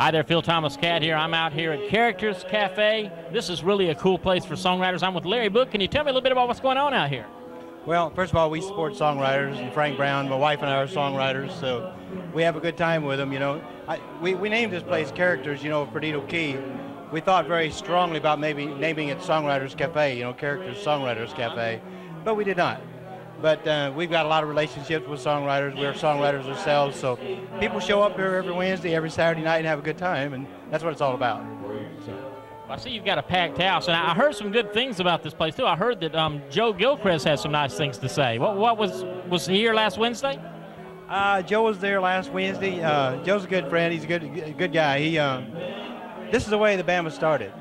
Hi there, Phil Thomas Cat here. I'm out here at Characters Cafe. This is really a cool place for songwriters. I'm with Larry Book. Can you tell me a little bit about what's going on out here? Well, first of all, we support songwriters, and Frank Brown, my wife and I are songwriters, so we have a good time with them. You know, I, we, we named this place Characters, you know, Perdido Key. We thought very strongly about maybe naming it Songwriters Cafe, you know, Characters Songwriters Cafe, but we did not. But uh, we've got a lot of relationships with songwriters. We're songwriters ourselves, so people show up here every Wednesday, every Saturday night, and have a good time, and that's what it's all about. So. I see you've got a packed house, and I heard some good things about this place too. I heard that um, Joe Gilchrist has some nice things to say. What, what was was he here last Wednesday? Uh, Joe was there last Wednesday. Uh, Joe's a good friend. He's a good good guy. He um, this is the way the band was started,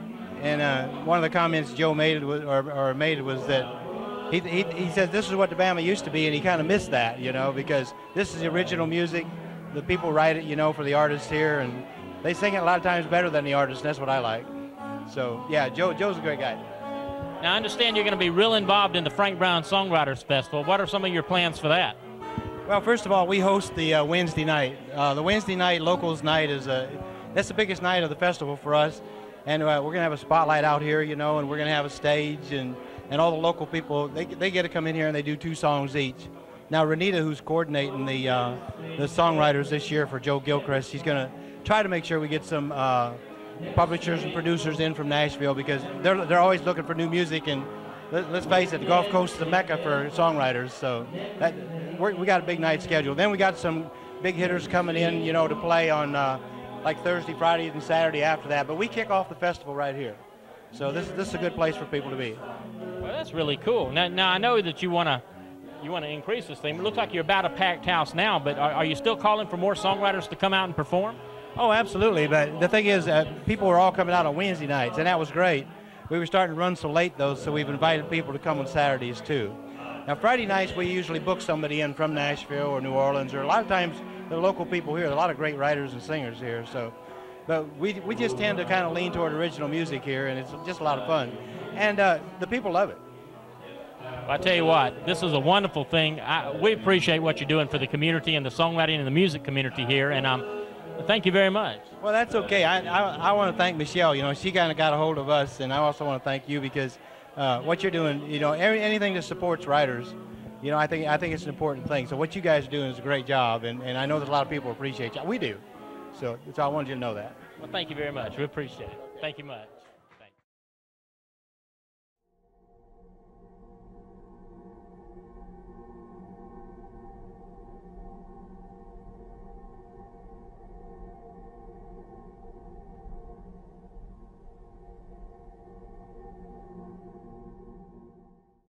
and uh, one of the comments Joe made was, or, or made was that he, he, he said this is what the Bama used to be, and he kind of missed that, you know, because this is the original music. The people write it, you know, for the artists here, and they sing it a lot of times better than the artists, and that's what I like. So, yeah, Joe, Joe's a great guy. Now, I understand you're going to be real involved in the Frank Brown Songwriters Festival. What are some of your plans for that? Well, first of all, we host the uh, Wednesday night. Uh, the Wednesday night locals night is a, that's the biggest night of the festival for us, and uh, we're going to have a spotlight out here, you know, and we're going to have a stage and and all the local people they, they get to come in here and they do two songs each. Now Renita, who's coordinating the uh, the songwriters this year for Joe Gilchrist, she's going to try to make sure we get some uh, publishers and producers in from Nashville because they're they're always looking for new music and let, us face it, the Gulf Coast is a mecca for songwriters. So that we got a big night schedule. Then we got some big hitters coming in, you know, to play on uh, like Thursday, Friday, and Saturday after that. But we kick off the festival right here. So this, this is a good place for people to be. That's really cool. Now, now I know that you want to you want to increase this thing. It looks like you're about a packed house now, but are, are, you still calling for more songwriters to come out and perform? Oh, absolutely. But the thing is, uh, people were all coming out on Wednesday nights, and that was great. We were starting to run so late, though, so we've invited people to come on Saturdays, too. Now, Friday nights, we usually book somebody in from Nashville or New Orleans, or a lot of times the local people here. A lot of great writers and singers here, so but we, we just tend to kind of lean toward original music here, and it's just a lot of fun. And uh, the people love it. I tell you what, this is a wonderful thing. I, we appreciate what you're doing for the community and the songwriting and the music community here, and um, thank you very much. Well, that's okay. I, I, I want to thank Michelle. You know, she kind of got a hold of us, and I also want to thank you because uh, what you're doing, you know, every, anything that supports writers, you know, I think I think it's an important thing. So what you guys are doing is a great job, and, and I know that a lot of people appreciate you. We do. So, so I wanted you to know that. Well, thank you very much. We appreciate it. Thank you much.